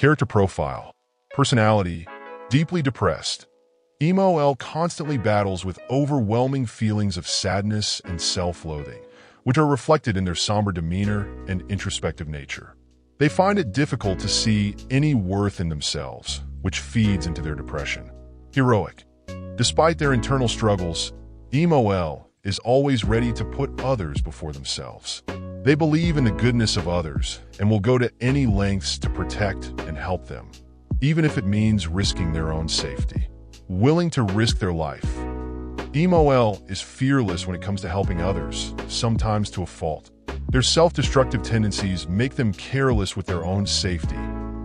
Character profile. Personality. Deeply depressed. Emo El constantly battles with overwhelming feelings of sadness and self-loathing, which are reflected in their somber demeanor and introspective nature. They find it difficult to see any worth in themselves, which feeds into their depression. Heroic. Despite their internal struggles, Emo El is always ready to put others before themselves. They believe in the goodness of others and will go to any lengths to protect and help them, even if it means risking their own safety. Willing to risk their life. Emo El is fearless when it comes to helping others, sometimes to a fault. Their self-destructive tendencies make them careless with their own safety,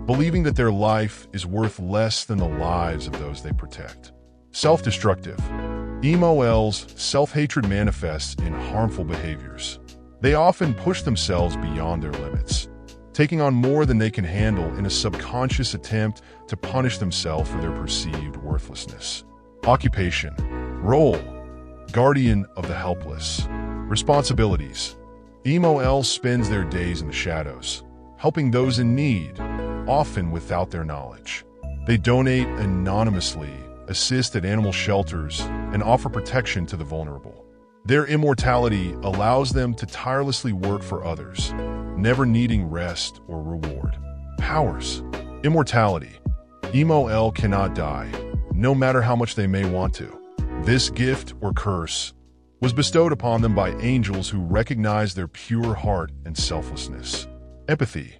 believing that their life is worth less than the lives of those they protect. Self-destructive. Emo El's self-hatred manifests in harmful behaviors. They often push themselves beyond their limits, taking on more than they can handle in a subconscious attempt to punish themselves for their perceived worthlessness. Occupation. Role. Guardian of the helpless. Responsibilities. Emo El spends their days in the shadows, helping those in need, often without their knowledge. They donate anonymously, assist at animal shelters, and offer protection to the vulnerable. Their immortality allows them to tirelessly work for others, never needing rest or reward. Powers. Immortality. Emo El cannot die, no matter how much they may want to. This gift or curse was bestowed upon them by angels who recognize their pure heart and selflessness. Empathy.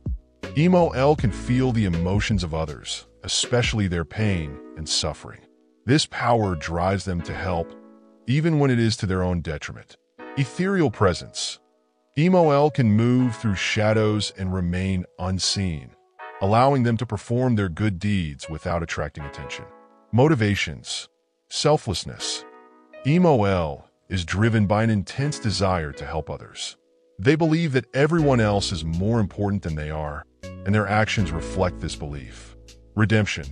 Emo El can feel the emotions of others, especially their pain and suffering. This power drives them to help, even when it is to their own detriment. Ethereal presence. Emo El can move through shadows and remain unseen, allowing them to perform their good deeds without attracting attention. Motivations. Selflessness. Emo El is driven by an intense desire to help others. They believe that everyone else is more important than they are, and their actions reflect this belief. Redemption.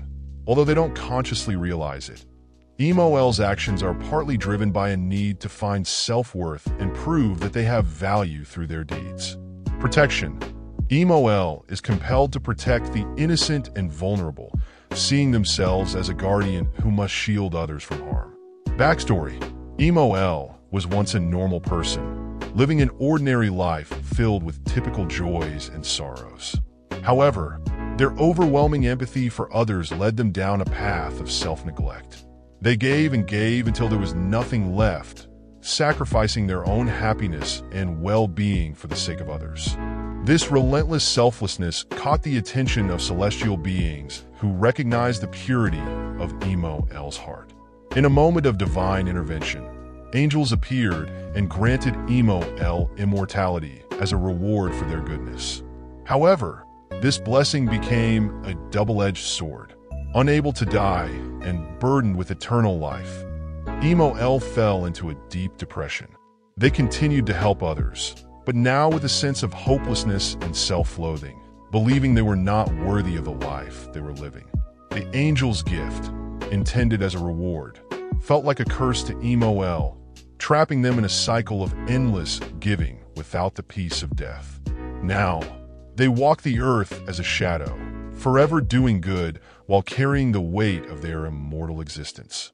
Although they don't consciously realize it, Emo El's actions are partly driven by a need to find self-worth and prove that they have value through their deeds. Protection. Emo El is compelled to protect the innocent and vulnerable, seeing themselves as a guardian who must shield others from harm. Backstory. Emo El was once a normal person, living an ordinary life filled with typical joys and sorrows. However, their overwhelming empathy for others led them down a path of self-neglect. They gave and gave until there was nothing left, sacrificing their own happiness and well-being for the sake of others. This relentless selflessness caught the attention of celestial beings who recognized the purity of Emo El's heart. In a moment of divine intervention, angels appeared and granted Emo El immortality as a reward for their goodness. However, this blessing became a double-edged sword. Unable to die and burdened with eternal life, Emo El fell into a deep depression. They continued to help others, but now with a sense of hopelessness and self-loathing, believing they were not worthy of the life they were living. The angel's gift, intended as a reward, felt like a curse to Emo El, trapping them in a cycle of endless giving without the peace of death. Now, they walk the earth as a shadow, forever doing good while carrying the weight of their immortal existence.